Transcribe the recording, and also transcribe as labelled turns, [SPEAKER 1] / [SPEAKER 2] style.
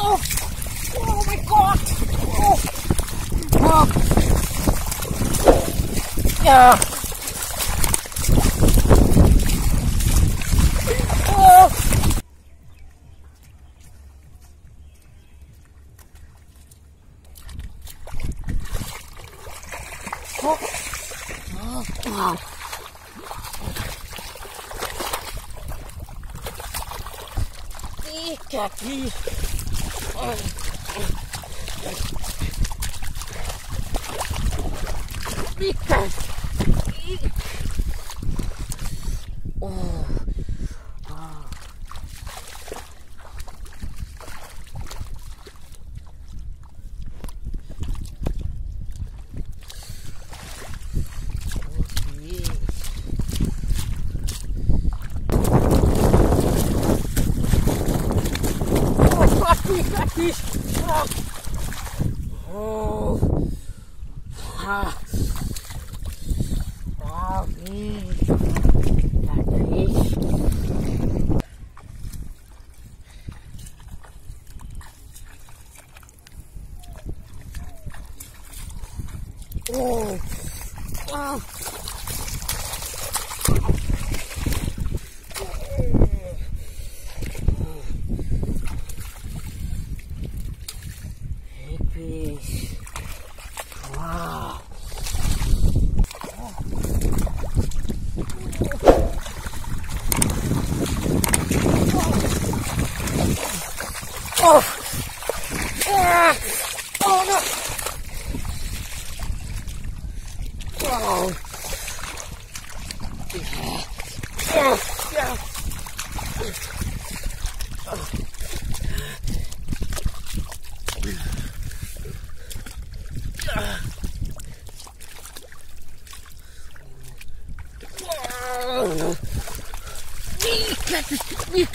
[SPEAKER 1] Oh, oh my god. Oh. Oh. Yeah. Aqui. Fica. Oh. Oh. Ah. Oh. Ah. Oh no. Oh. Yeah. Yeah. Yeah. Oh. Weak.